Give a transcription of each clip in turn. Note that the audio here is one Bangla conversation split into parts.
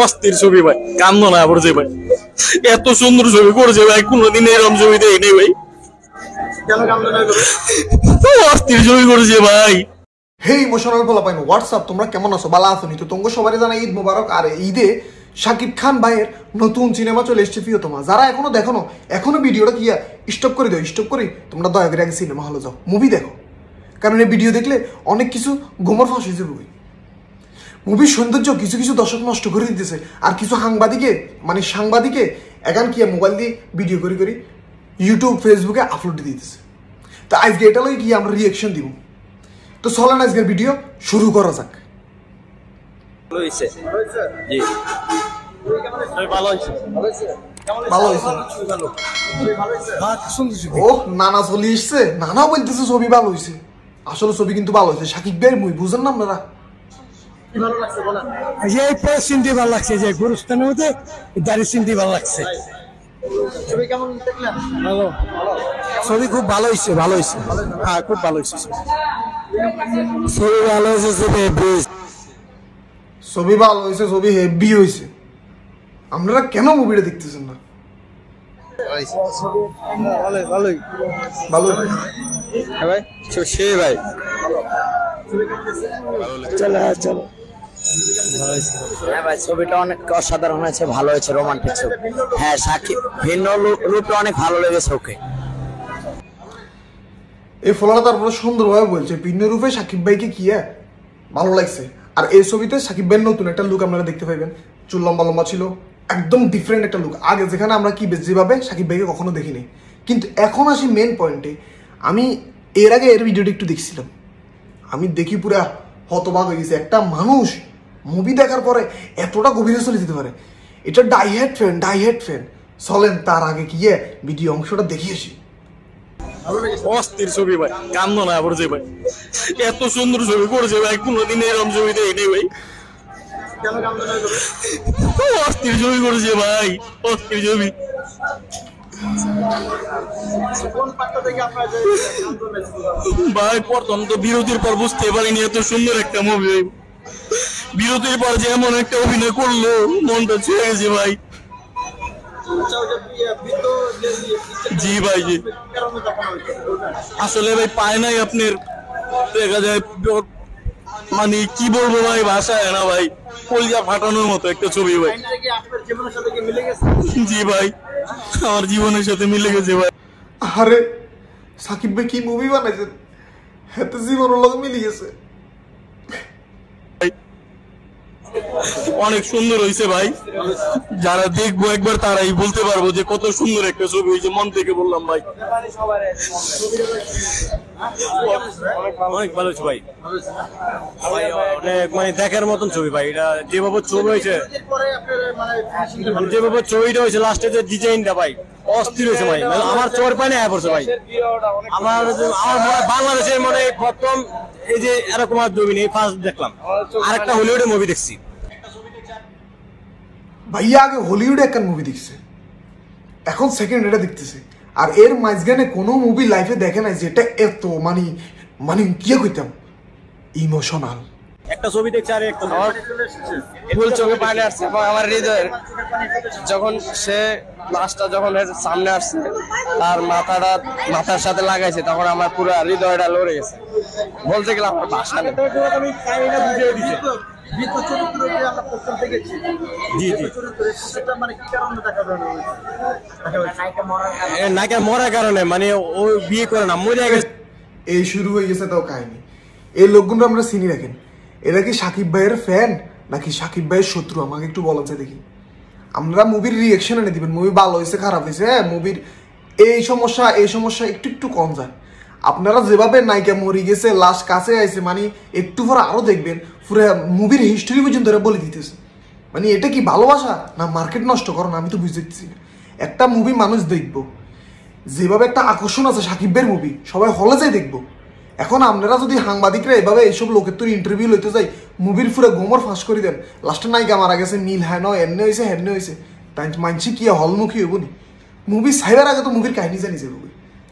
অস্থির ছবি ভাই কান্দ না পড়ছে ভাই। এত সুন্দর ছবি করেছে ভাই কোনোদিন এরকম ছবি দেয় নেই ভাই অস্থির ছবি করেছে ভাই। হে ইমোশনাল বলা পাইন হোয়াটসঅ্যাপ তোমরা কেমন আছো? বালা আছো নি তো? তোমরা সবারই জানা ঈদ মুবারক। আর ঈদে শাকিব খান ভাইয়ের নতুন সিনেমা চলে এসছে প্রিয়তমা। যারা এখনও দেখো না এখনও ভিডিওটা কি স্টপ করে দাও স্টপ করে। তোমরা দয়া করে আগে সিনেমা হলে যাও। মুভি দেখো। কারণ এই ভিডিও দেখলে অনেক কিছু গোমর ফাঁস হয়ে যাবে মুভির সৌন্দর্য কিছু কিছু দর্শক নষ্ট করে দিতেছে। আর কিছু সাংবাদিকে মানে সাংবাদিকে এখন কি মোবাইল দিয়ে ভিডিও করে করি ইউটিউব ফেসবুকে আপলোড দিয়ে দিতেছে। তো আজকে এটা লই কি আমরা রিয়েকশন দিব? তো চলেন আজকের ভিডিও শুরু করা যাক। হয়েছে? ভালো হয়েছে? ভালো হয়েছে। ও নানা চলে এসছে। নানা বলতেছে ছবি ভালো হয়েছে। আসলে ছবি কিন্তু ভালো হয়েছে। সাকিব ভাইয়ের মুই বুঝেন না আপনারা? যে এই পরে সিনটি ভালো লাগছে যে গুরুস্থানের মধ্যে দাঁড়িয়ে সিনটি ভালো লাগছে। ভালো। ছবি খুব ভালো হয়েছে ভালো হয়েছে হ্যাঁ খুব ভালো হয়েছে ছবি। ভালো হয়েছে ছবি ভালো হয়েছে ছবি হেভি হয়েছে আপনারা কেন মুভিটা দেখতেছেন না? ভালোই ভালোই ভালো। হ্যাঁ ভাই সে ভাই। চলো হ্যাঁ চলো। হ্যাঁ ভাই, ছবিটা অনেক অসাধারণ হয়েছে, ভালো হয়েছে রোমান্টিক ছবি। হ্যাঁ সাকিব ভিন্ন রূপটা অনেক ভালো লেগেছে ওকে। এই ফলাটা তারপরে সুন্দরভাবে বলছে, ভিন্ন রূপে সাকিব ভাইকে কি হ্যাঁ? ভালো লাগছে। আর এই ছবিতে সাকিব ভাইয়ের নতুন একটা লুক আপনারা দেখতে পাইবেন। চুল লম্বা লম্বা ছিল, একদম ডিফারেন্ট একটা লুক আগে যেখানে আমরা কি যেভাবে সাকিব ভাইকে কখনো দেখিনি। কিন্তু এখন আসি মেন পয়েন্টে আমি এর আগে এর ভিডিওটা একটু দেখছিলাম। আমি দেখি পুরা হতবাক হয়ে গেছে। একটা মানুষ মুভি দেখার পরে এতটা গভীরে চলে যেতে পারে। এটা ডাইহেড ফ্যান ডাইহেড ফ্যান চলেন, তার আগে গিয়ে ভিডিও অংশটা দেখিয়েছি অস্থির ছবি ভাই ভাই। এত সুন্দর ছবি ভাই, কোনোদিন এরকম ছবি ভাই। অস্থির ছবি ভাই, অস্থির ছবি। ভাই বিরতির পর বুঝতে পারিনি এত সুন্দর একটা মুভি বিরতির পর যে এমন একটা অভিনয় করল, মনটা ছুঁয়ে গেছে ভাই। জি ভাই, জি। আসলে ভাই, পায় নাই আপনার। দেখা যায় মানে কি বলব ভাই, ভাষায় না ভাই। কলজা ফাটানোর মতো একটা ছবি ভাই। জি ভাই, আমার জীবনের সাথে মিলে গেছে ভাই। আরে, সাকিব ভাই কি মুভি বানাইছেন? হাতে জীবনের লোক মিলিয়ে গেছে। অনেক সুন্দর হয়েছে ভাই। যারা দেখব একবার তারাই বলতে পারব যে কত সুন্দর একটা ছবি হয়েছে মন থেকে বললাম ভাই। মানে দেখার মতন ছবি ছবি হয়েছে মানে ছবিটা হয়েছে লাস্টে যে ডিজাইনটা ভাই, অস্থির হয়েছে ভাই। মানে আমার চোর পানি পড়ছে ভাই। আমার আমার মনে বাংলাদেশের মানে প্রথম এই যে এরকম আর ছবি নেই ফার্স্ট দেখলাম। আরেকটা হলিউডের মুভি দেখছি। ভাইয়া আগে হলিউডে একটা মুভি দেখছে। এখন সেকেন্ড এটা দেখতেছে। আর এর মাঝখানে কোনো মুভি লাইফে দেখে নাই যেটা এত মানে মানে কি কইতাম ইমোশনাল একটা ছবি দেখছি আর একটা ফুল চোখে পানি আসছে এবং আমার হৃদয়ের যখন সে লাশটা যখন এর সামনে আসছে তার মাথাটা মাথার সাথে লাগাইছে তখন আমার পুরো হৃদয়টা লড়ে গেছে। বলতে গেলে আমার ভাষা নেই। নায়িকা মরার কারণে। মানে ও বিয়ে করে না মরে গেছে। এই শুরু হয়ে গেছে তাও কাহিনী। এই লোকগুলো আমরা চিনি রাখেন এরা কি সাকিব ভাইয়ের ফ্যান নাকি সাকিব ভাইয়ের শত্রু? আমাকে একটু বলা যায় দেখি। আপনারা মুভির রিয়েকশন এনে দিবেন। মুভি ভালো হয়েছে খারাপ হয়েছে হ্যাঁ মুভির এই সমস্যা এই সমস্যা একটু একটু কম যায়। আপনারা যেভাবে নায়িকা মরি গেছে লাস্ট কাছে আইছে মানে একটু পরে আরও দেখবেন, পুরো মুভির হিস্টোরি পর্যন্ত এরা বলে দিতেছে। মানে এটা কি ভালোবাসা না মার্কেট নষ্ট করো না, আমি তো বুঝতে না। একটা মুভি মানুষ দেখব, যেভাবে একটা আকর্ষণ আছে সাকিবের মুভি সবাই হলে যাই দেখব। এখন আপনারা যদি সাংবাদিকরা এভাবে এইসব লোকের তোর ইন্টারভিউ লইতে যাই মুভির পুরো গোমর ফাঁস করে দেন। লাস্টে নায়িকা মারা গেছে, নীল হ্যাঁ নয় এমনি হয়েছে হেমনে হয়েছে তাই মানছি কি হলমুখী হব নি? মুভি সাইবার আগে তো মুভির কাহিনী জানি যাবে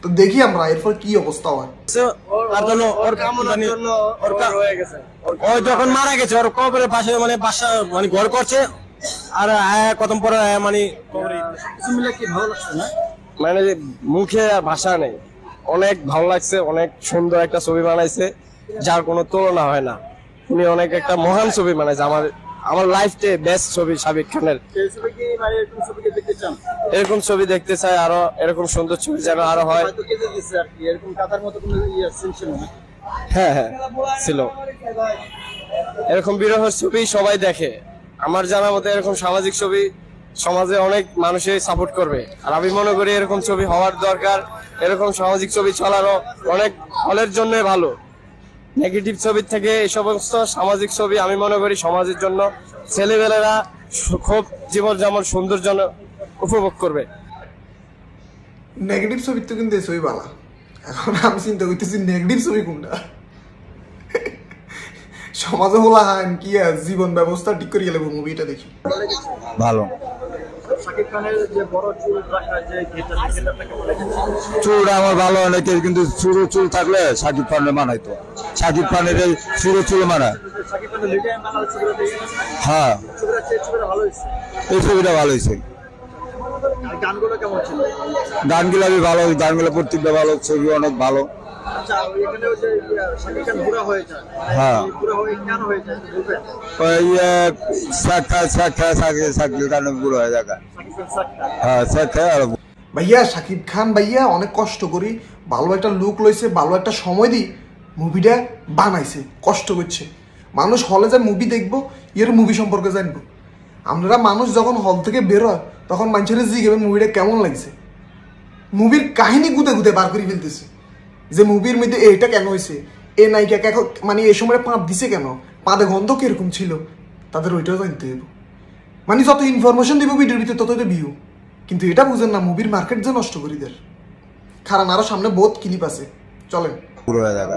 তো দেখি আমরা এরপর কি অবস্থা হয়। জন্য ওর জানি- ওর কা- ও যখন মারা গেছে ওর কবরের পাশে মানে বাসা মানে ঘর করছে। আর হ্যাঁ কদম পরে হ্যাঁ মানে মানে মুখে আর ভাষা নেই। অনেক ভালো লাগছে অনেক সুন্দর একটা ছবি বানাইছে যার কোনো তুলনা হয় না। উনি অনেক একটা মহান ছবি বানাইছে আমার আমার লাইফে বেস্ট ছবি সাবিক খানের। এরকম ছবি দেখতে চাই আরও এরকম সুন্দর ছবি যেন আরও হয়। হ্যাঁ হ্যাঁ ছিল। এরকম বিরহ ছবি সবাই দেখে। আমার জানা মতে এরকম সামাজিক ছবি সমাজে অনেক মানুষই সাপোর্ট করবে। আর আমি মনে করি এরকম ছবি হওয়ার দরকার। এরকম সামাজিক ছবি চলারও অনেক হলের জন্য ভালো। নেগেটিভ ছবির থেকে এই সমস্ত সামাজিক ছবি আমি মনে করি সমাজের জন্য ছেলেবেলেরা খুব জীবন যেমন সুন্দর জন উপভোগ করবে। নেগেটিভ ছবি তো কিন্তু ছবি বালা। এখন আমি চিন্তা করতেছি নেগেটিভ ছবি কোনটা? সমাজে হলা হান কি আর জীবন ব্যবস্থা ঠিক করে গেলে মুভিটা দেখি। ভালো। চুল আমার ভালো অনেকে কিন্তু চুরো চুল থাকলে খানের মানাইতো খানের চুরো চুল মানায়। হ্যাঁ। এই ছবিটা ভালো হয়েছে। গানগুলো আমি ভালো গানগুলো প্রত্যেকটা ভালো ছবি অনেক ভালো। হ্যাঁ ওই শাখা শাখা শাখা শাকলে কারণে বুড়ো হয়ে যাকা হ্যাঁ শাখা আর ভাইয়া শাকিব খান ভাইয়া অনেক কষ্ট করি। ভালো একটা লুক লইছে ভালো একটা সময় দিই মুভিটা বানাইছে কষ্ট করছে। মানুষ হলে যে মুভি দেখব এর মুভি সম্পর্কে জানব। আমরা মানুষ যখন হল থেকে বেরোয় তখন মানুষের জিজ্ঞেস মুভিটা কেমন লাগছে? মুভির কাহিনী গুতে গুতে বার করে ফেলতেছে। যে মুভির মধ্যে এইটা কেন হয়েছে এ নায়িকা এখন মানে এই সময় পাঁপ দিছে কেন? পাঁদে গন্ধ কীরকম ছিল? তাদের ওইটাও জানতে হবে মানে যত ইনফরমেশন দিব ভিডিওর ভিতরে তত তো ভিউ কিন্তু এটা বুঝেন না মুভির মার্কেট যে নষ্ট করি দের কারণ আরও সামনে বহুত ক্লিপ আছে। চলেন। বুড়ো হয়ে যাকা।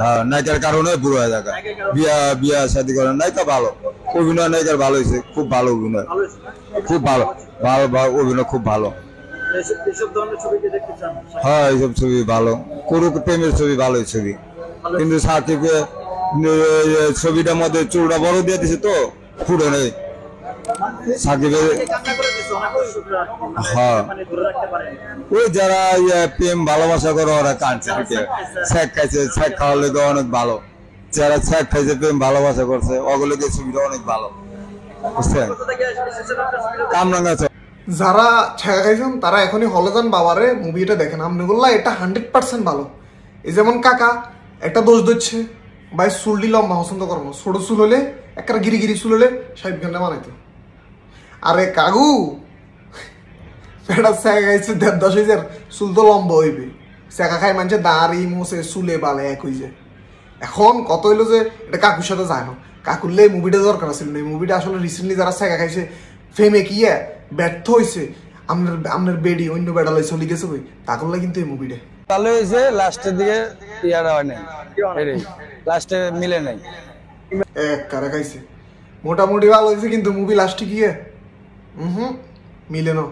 হ্যাঁ নায়িকার কারণে বুড়ো হয়ে যাকা। বিয়া বিয়া শাদি করেন, নায়িকা ভালো। অভিনয় নায়িকার ভালো হয়েছে খুব ভালো অভিনয়। খুব ভালো ভালো অভিনয়, খুব ভালো। হ্যাঁ এইসব ছবি ভালো। করুক প্রেমের ছবি ভালো ছবি। কিন্তু সাকিবকে ছবিটার মধ্যে চুলটা বড় দিয়ে দিছে তো ফুটে নেই। সাকিবের হ্যাঁ। ওই যারা প্রেম ভালোবাসা করে ওরা কাঁদছে শেখ খাইছে। শেখ খাওয়ালে তো অনেক ভালো। যারা শেখ খাইছে প্রেম ভালোবাসা করছে ওগুলোকে ছবিটা অনেক ভালো। বুঝছেন? কামরাঙ্গা যারা ছেঁকা খাইছেন, তারা এখনই হলে যান বাবারে মুভিটা দেখেন। আপনি বললা এটা হান্ড্রেড পার্সেন্ট ভালো। এই যেমন কাকা, একটা দোষ দিচ্ছে ভাই চুলটি লম্বা পছন্দ করব ছোট চুল হলে একটা গিরি গিরি চুল হলে, সাহেব ঘণ্টা বানাইতো। আরে কাগু এটা ছেঁকা খাইছে, দেড় দশ হাজার, চুল তো লম্বা হইবে। ছেঁকা খাই মানছে দাঁড়ি, মোছে, চুলে বালে, এক হয়ে যায় এখন কত হইল যে, এটা কাকুর সাথে যায় না। কাকুরলে এই মুভিটা দরকার না। এই মুভিটা আসলে রিসেন্টলি যারা ছেঁকা খাইছে ফেমে কি ব্যর্থ হয়েছে আপনার আপনার বেডি অন্য বেড়া লই চলে গেছে বই তা করলে কিন্তু এই মুভিটা ভালো হয়েছে লাস্টের দিকে ইয়ারা হয় নাই লাস্টে মিলে নাই। এক কারা খাইছে? মোটামুটি ভালো হয়েছে কিন্তু মুভি লাস্টে গিয়ে হুম মিলে না।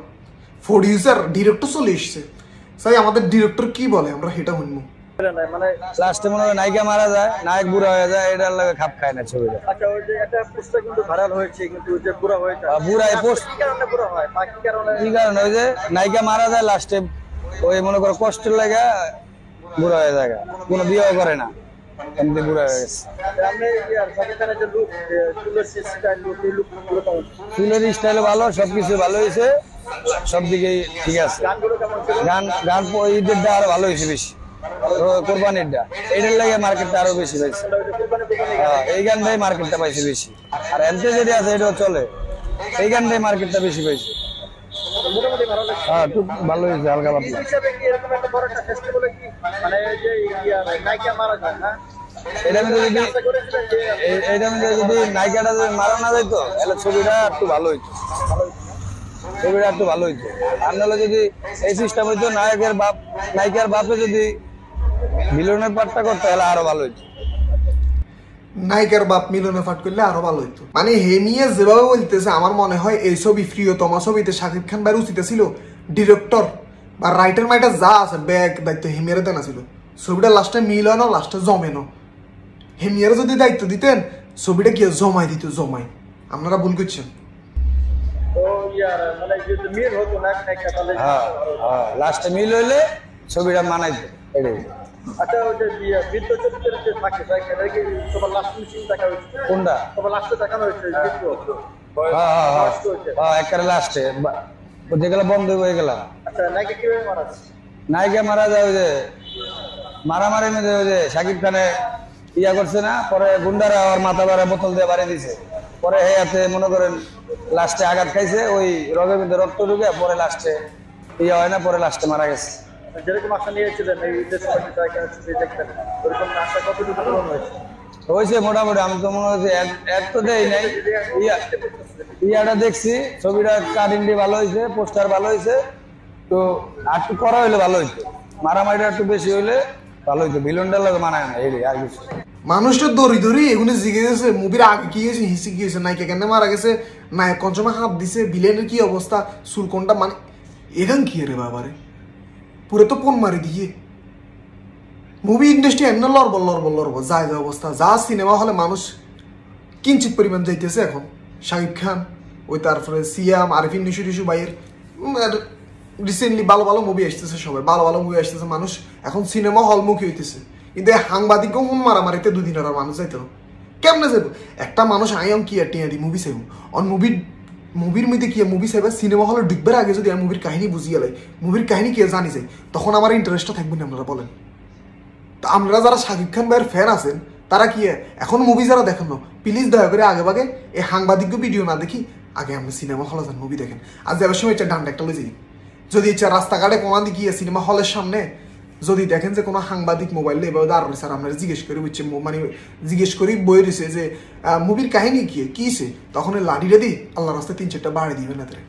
প্রডিউসার ডিরেক্টর চলে এসছে। তাই আমাদের ডিরেক্টর কি বলে আমরা সেটা শুনব। লাস্টে মনে হয় নায়িকা মারা যায় নায়ক বুড়া হয়ে যায় এটার লাগে খাপ খায় না ছবিটা। আচ্ছা ওই যে একটা পোস্টার কিন্তু ভাইরাল হয়েছে কিন্তু যে বুড়া পোস্ট কি কারণে পুরো হয়? বা কি কারণে কি কারণে? ওই যে নায়িকা মারা যায় লাস্টে ওই মনে করো কষ্টের লাগে বুড়া হয়ে যায় কোনো বিয়েও করে না এমনি বুড়া হয়ে গেছে। চুলের স্টাইল ভালো সবকিছু ভালো হয়েছে সব দিকেই ঠিক আছে। গান গান ঈদেরটা আরও ভালো হয়েছে বেশি। কোরবানিরটা এটার লাগে মার্কেটটা আরও বেশি পাইছে হ্যাঁ, এই গানটাই মার্কেটটা পাইছে বেশি। আর এমতে যেটা আছে এটাও চলে। এই গানটাই মার্কেটটা বেশি পাইছে। হ্যাঁ ছবিটা একটু ভালো হইতো। ছবিটা একটু ভালো হইতো। আর নাহলে যদি এই সিস্টেম হইতো নায়কের বাপ নায়িকার বাপে যদি মিলনের পাঠটা করতো তাহলে আরও ভালো হইতো। নায়িকার বাপ মিলনে ফাট করলে আরও ভালো হইতো। মানে হেমিয়ে যেভাবে বলতেছে আমার মনে হয় এই ছবি প্রিয়তমা ছবিতে শাকিব খান ভাই উচিত ছিল ডিরেক্টর বা রাইটার মাইটার যা আছে ব্যাগ দায়িত্ব হেমিয়ারে দেনা ছিল। ছবিটা লাস্টে মিল হয় না লাস্টে জমে না। হেমিয়ারে যদি দায়িত্ব দিতেন ছবিটা কি জমাই দিত জমাই আপনারা ভুল করছেন। ইয়ার মানে হ্যাঁ হ্যাঁ লাস্টে মিল হইলে ছবিটা মানাইতে এটাই। আচ্ছা ওই যে ইয়ে, বৃদ্ধ চরিত্রের যে থাকে তোমার লাস্ট মিশন দেখা হয়েছে? কোনটা? তোমার লাস্টে দেখানো হয়েছে হ্যাঁ হ্যাঁ হ্যাঁ। বয়স্ক হয়েছে। হ্যাঁ একেবারে লাস্টে যেগুলো বন্ধ হয়ে গেলাম আচ্ছা নায়িকা কীভাবে মারা নায়িকা মারা যায় ওই যে মারামারি মধ্যে ওই যে শাকিব খানে ইয়া করছে না পরে গুন্ডারা ওর মাথা বাড়া বোতল দিয়ে বাড়ি দিছে। পরে হে হাতে মনে করেন লাস্টে আঘাত খাইছে ওই রগের মধ্যে রক্ত ঢুকে পরে লাস্টে ইয়া হয় না পরে লাস্টে মারা গেছে। যেরকম আশা নিয়েছিলেন এই জায়গা দেখবেন। ওরকম আশা কতটুকু পূরণ হয়েছে? হয়েছে মোটামুটি আমি তো মনে হচ্ছে এক- তো দেই নাই। ইয়া ইয়াটা দেখছি ছবিটা কাটিংটি ভালো হয়েছে পোস্টার ভালো হয়েছে। তো আর একটু করা হইলে ভালো হইতো। মারামারিটা একটু বেশি হইলে ভালো হইতো। ভিলনটার লাগে মানায় না এই আর কিছু। মানুষটা দড়ি দড়ি এগুলো জিগে গেছে। মুভির আগে কি হয়েছে হিসি কি হয়েছে নায়িকা কেন মারা গেছে নায়ক কঞ্চমে হাত দিছে বিলেনের কি অবস্থা সুর কোনটা মানে এখান কি রে বাবারে? পুরো তো পোন মারি দিয়ে। মুভি ইন্ডাস্ট্রি এমন লড়ব লড়ব লড়ব যায় যা অবস্থা, যা সিনেমা হলে মানুষ কিঞ্চিত পরিমাণ যাইতেছে এখন। শাকিব খান, ওই তারপরে সিয়াম, আরিফিন নিশু টিশু ভাইয়ের রিসেন্টলি ভালো ভালো মুভি আসতেছে সবাই। ভালো ভালো মুভি আসতেছে, মানুষ এখন সিনেমা হলমুখী হইতেছে। কিন্তু সাংবাদিকও মন মারামারিতে দুদিন আর মানুষ যাইতো। কেমনে যাব একটা মানুষ আইম কি আর টিয়া দি মুভি চাইব? অন মুভির মুভির মধ্যে কি মুভি চাইবে? সিনেমা হলে ঢুকবার আগে যদি আমি মুভির কাহিনী বুঝিয়ে লাই মুভির কাহিনী কে জানি যাই তখন আমার ইন্টারেস্টটা থাকবে না আপনারা বলেন তো আমরা যারা শাকিব খান ভাইয়ের ফ্যান আছেন তারা কি এখন মুভি যারা দেখেন না প্লিজ দয়া করে আগে ভাগে এই সাংবাদিক ভিডিও না দেখি আগে আপনি সিনেমা হলে যান মুভি দেখেন। আর যাবার সময় এটা ডান্ডা একটা লই যাই যদি ইচ্ছা রাস্তাঘাটে কোনা দিকে সিনেমা হলের সামনে যদি দেখেন যে কোনো সাংবাদিক মোবাইল এভাবে দাঁড়ানো স্যার আমরা জিজ্ঞেস করি বুঝছে মানে জিজ্ঞেস করি, বই রয়েছে যে মুভির কাহিনী কি কিছে তখন লাঠিটা দিই আল্লাহ রাস্তায় তিন চারটা বাড়ি দিবে না তারা।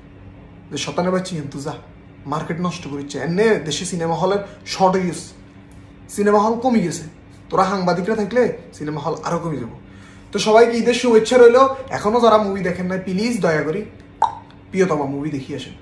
যে শতানে পাচ্ছি কিন্তু যা। মার্কেট নষ্ট করিচ্ছে। এনে দেশে সিনেমা হলের শর্টেজ সিনেমা হল কমে গেছে। তোরা সাংবাদিকরা থাকলে সিনেমা হল আরও কমে যাব। তো সবাইকে ঈদের শুভেচ্ছা রইল। এখনও যারা মুভি দেখেন না প্লিজ দয়া করি, প্রিয়তমা মুভি দেখিয়ে আসেন।